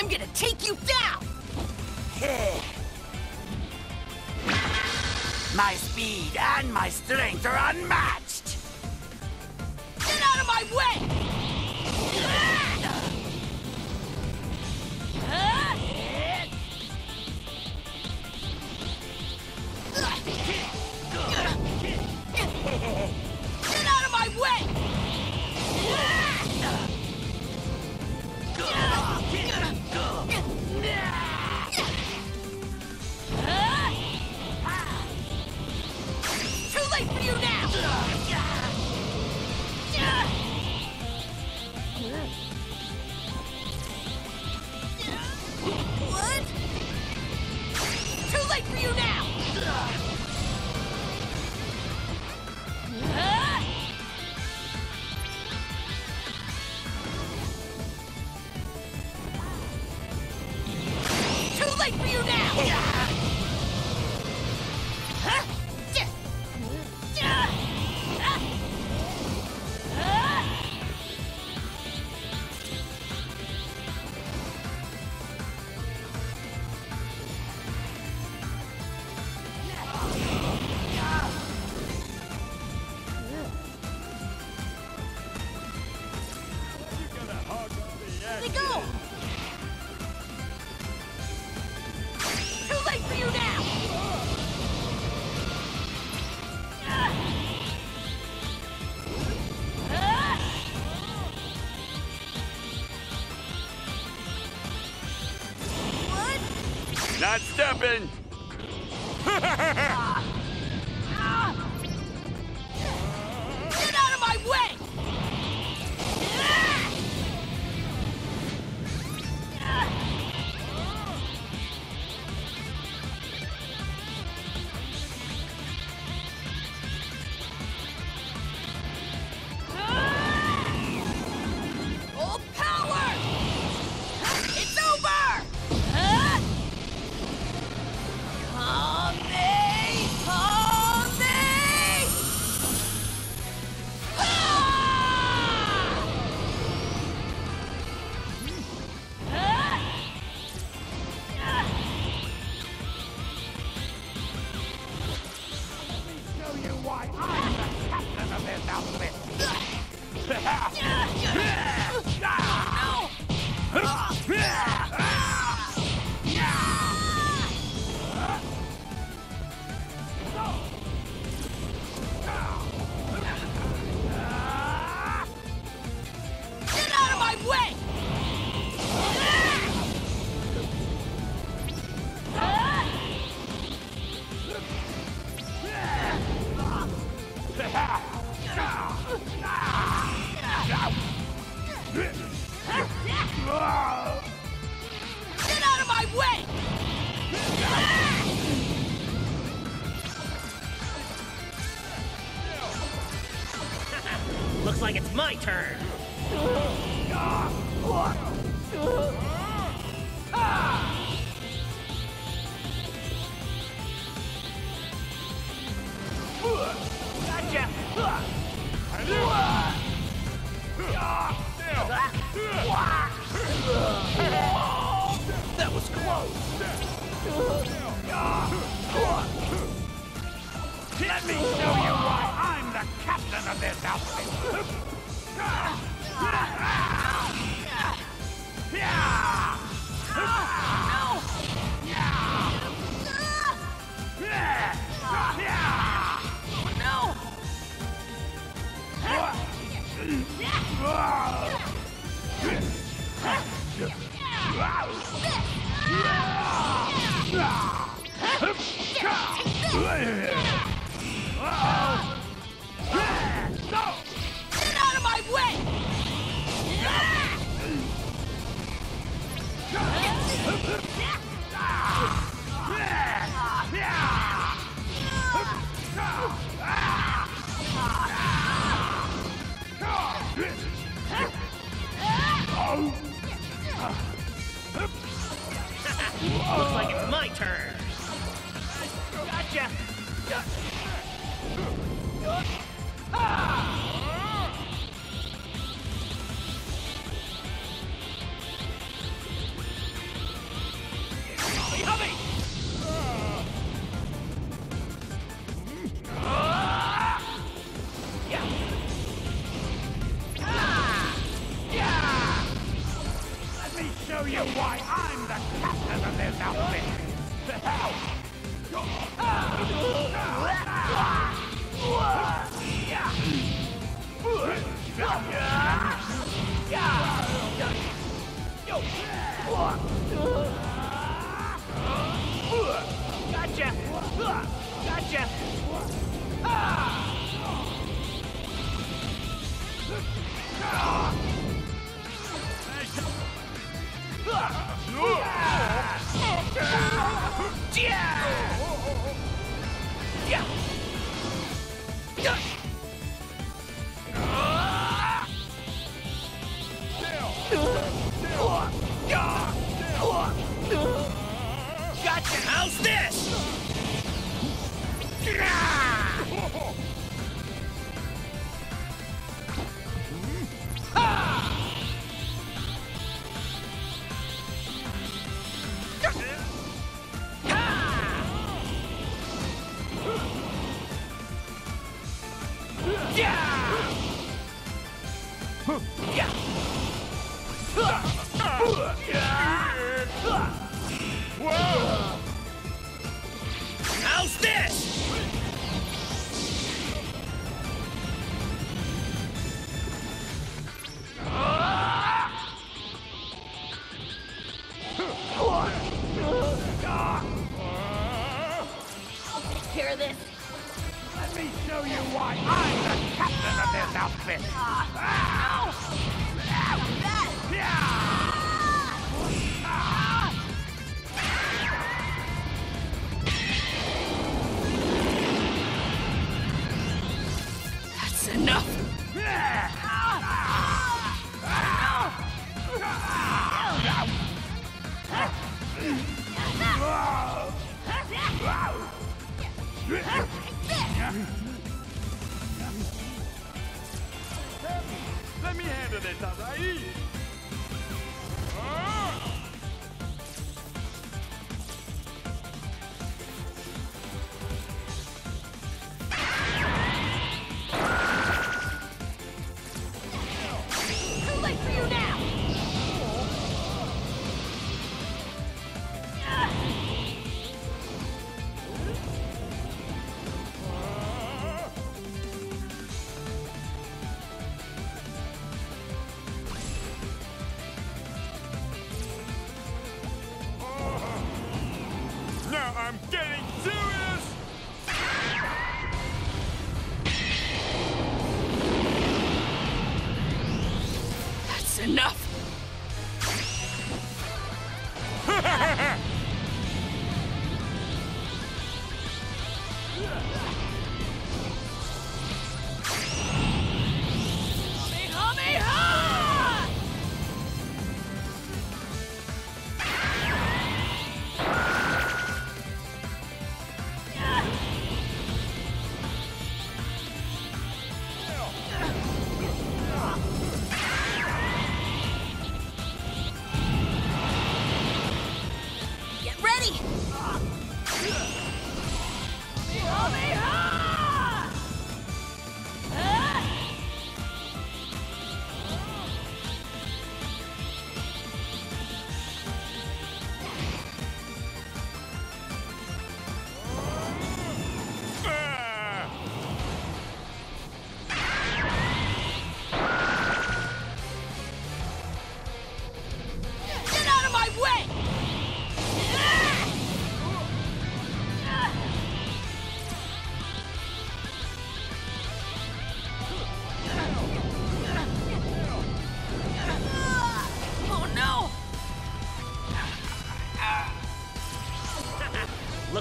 I'm gonna take you down! my speed and my strength are unmatched! Get out of my way! Too late for you now! What? Too late for you now! Too late for you now! Not stepping! way! Looks like it's my turn. That ah. Let me show you why I'm the captain of this outfit! Looks like turn. Gotcha. Gotcha! Ah! Gotcha! Gotcha! Ah! How's this? Let me handle this, Azai!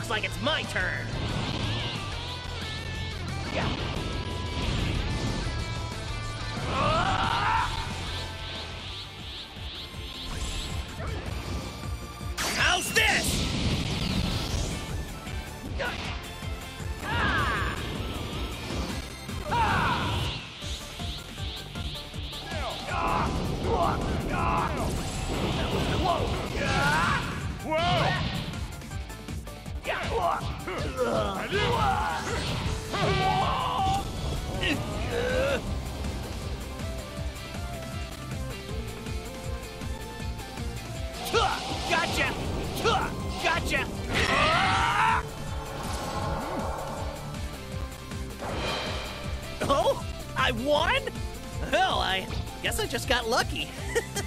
like it's my turn. Guess I just got lucky.